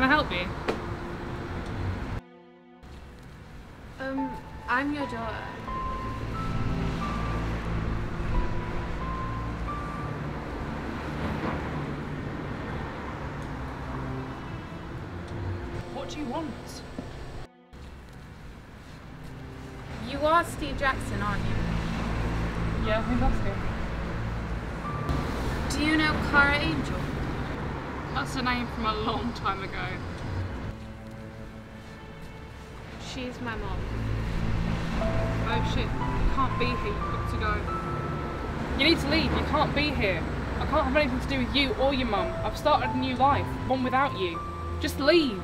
can I help you? Um, I'm your daughter. What do you want? You are Steve Jackson, aren't you? Yeah, who loves him? Do you know Cara Angel? That's a name from a long time ago. She's my mom. Oh shit, you can't be here, you've got to go. You need to leave, you can't be here. I can't have anything to do with you or your mum. I've started a new life, one without you. Just leave.